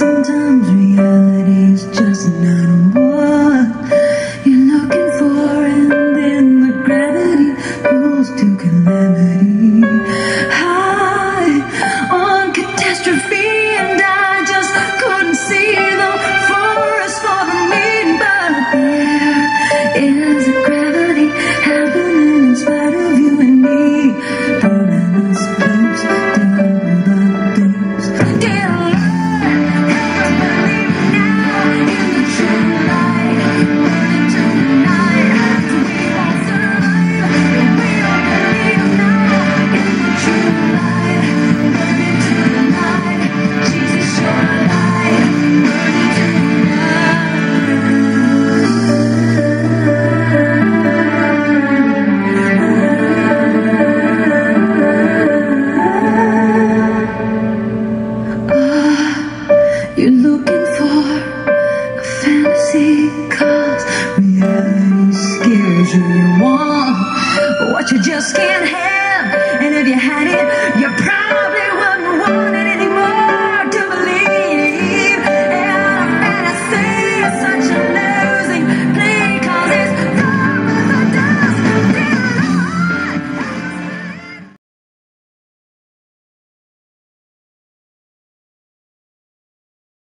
Sometimes reality's just not what you're looking for, and then the gravity pulls to calamity. want what you just can't have. And if you had it,